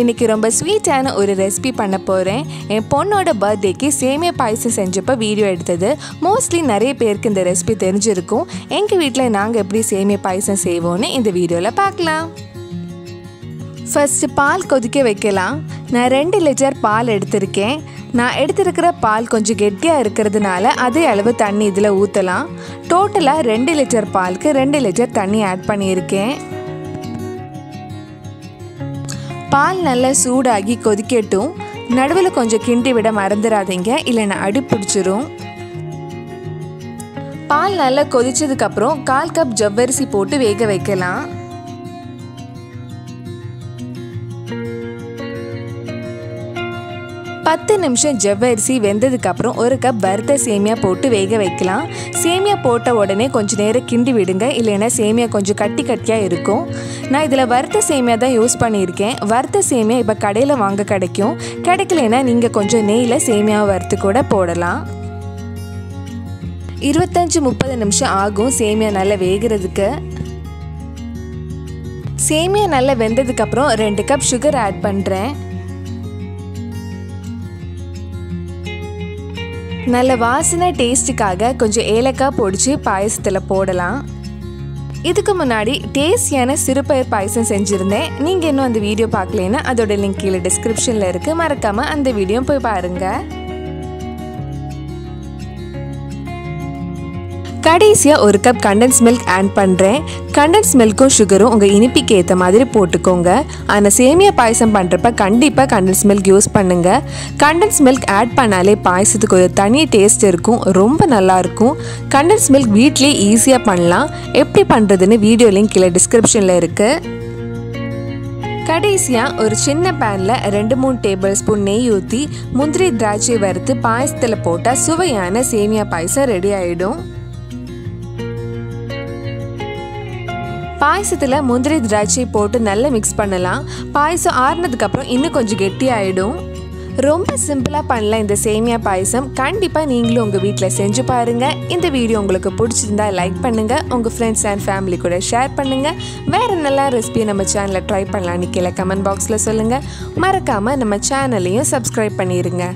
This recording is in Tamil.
இன்றைக்கி ரொம்ப ஸ்வீட்டான ஒரு ரெசிபி பண்ண போகிறேன் என் பொண்ணோட பர்த்டேக்கு சேமியா பாயசம் செஞ்சப்போ வீடியோ எடுத்தது. மோஸ்ட்லி நிறைய பேருக்கு இந்த ரெசிபி தெரிஞ்சிருக்கும். எங்கள் வீட்டில் நாங்கள் எப்படி சேமியா பாயசம் செய்வோன்னு இந்த வீடியோவில் பார்க்கலாம். ஃபஸ்ட்டு பால் கொதிக்க வைக்கலாம். நான் ரெண்டு லிட்டர் பால் எடுத்திருக்கேன். நான் எடுத்திருக்கிற பால் கொஞ்சம் கெட்டியாக இருக்கிறதுனால அதே அளவு தண்ணி இதில் ஊற்றலாம் டோட்டலாக ரெண்டு லிட்டர் பாலுக்கு ரெண்டு லிட்டர் தண்ணி ஆட் பண்ணியிருக்கேன். பால் நல்லா சூடாகி கொதிக்கட்டும். நடுவில் கொஞ்சம் கிண்டி விட மறந்துடாதீங்க இல்லைன்னா அடி பிடிச்சிரும். பால் நல்லா கொதிச்சதுக்கப்புறம் கால் கப் ஜவ்வரிசி போட்டு வேக வைக்கலாம். பத்து நிமிஷம் ஜவ்வரிசி வெந்ததுக்கப்புறம் ஒரு கப் வறுத்த சேமியா போட்டு வேக வைக்கலாம். சேமியா போட்ட உடனே கொஞ்சம் நேரம் கிண்டி விடுங்க. இல்லைன்னா சேமியா கொஞ்சம் கட்டி கட்டியாக இருக்கும். நான் இதில் வறுத்த சேமியா தான் யூஸ் பண்ணியிருக்கேன். வறுத்த சேமியா இப்போ கடையில் வாங்க கிடைக்கும். கிடைக்கலனா நீங்கள் கொஞ்சம் நெய்யில் சேமியாவை வறுத்து கூட போடலாம். இருபத்தஞ்சி முப்பது நிமிஷம் ஆகும் சேமியா நல்லா வேகிறதுக்கு. சேமியா நல்லா வெந்ததுக்கப்புறம் ரெண்டு கப் சுகர் ஆட் பண்ணுறேன் நல்ல வாசனை டேஸ்ட்டுக்காக கொஞ்சம் ஏலக்காய் பொடிச்சு பாயசத்தில் போடலாம். இதுக்கு முன்னாடி டேஸ்டியான சிறுபயிர் பாயசம் செஞ்சுருந்தேன். நீங்கள் இன்னும் அந்த வீடியோ பார்க்கலன்னா அதோட லிங்க் கீழே டிஸ்கிரிப்ஷனில் இருக்குது மறக்காமல் அந்த வீடியோ போய் பாருங்கள் கடைசியாக ஒரு கப் கண்டன்ஸ் மில்க் ஆட் பண்ணுறேன் கண்டன்ஸ் மில்க்கும் சுகரும் உங்கள் இனிப்புக்கு ஏற்ற மாதிரி போட்டுக்கோங்க. ஆனால் சேமியா பாயசம் பண்ணுறப்ப கண்டிப்பாக கண்டன்ஸ் மில்க் யூஸ் பண்ணுங்கள் கண்டன்ஸ் மில்க் ஆட் பண்ணாலே பாயசத்துக்கு ஒரு தனி டேஸ்ட் இருக்கும். ரொம்ப நல்லாயிருக்கும் கண்டன்ஸ் மில்க் வீட்லேயே ஈஸியாக பண்ணலாம். எப்படி பண்ணுறதுன்னு வீடியோ லிங்க் கீழே டிஸ்கிரிப்ஷனில் இருக்குது கடைசியாக ஒரு சின்ன பேனில் ரெண்டு மூணு டேபிள் ஸ்பூன் நெய் ஊற்றி முந்திரி திராட்சை வறுத்து பாயசத்தில் போட்டால் சுவையான சேமியா பாயசம் ரெடி ஆகிடும் பாயசத்தில் முந்திரி திராட்சை போட்டு நல்லா மிக்ஸ் பண்ணலாம். பாயசம் ஆறுனதுக்கப்புறம் இன்னும் கொஞ்சம் கெட்டியாகிடும் ரொம்ப சிம்பிளாக பண்ணலாம் இந்த சேமியா பாயசம். கண்டிப்பாக நீங்களும் உங்கள் வீட்டில் செஞ்சு பாருங்கள் இந்த வீடியோ உங்களுக்கு பிடிச்சிருந்தா லைக் பண்ணுங்கள் உங்கள் ஃப்ரெண்ட்ஸ் அண்ட் ஃபேமிலி கூட ஷேர் பண்ணுங்கள் வேறு நல்ல ரெசிபி நம்ம சேனலில் ட்ரை பண்ணலான்னு கீழே கமெண்ட் பாக்ஸில் சொல்லுங்கள் மறக்காமல் நம்ம சேனலையும் சப்ஸ்கிரைப் பண்ணிடுங்க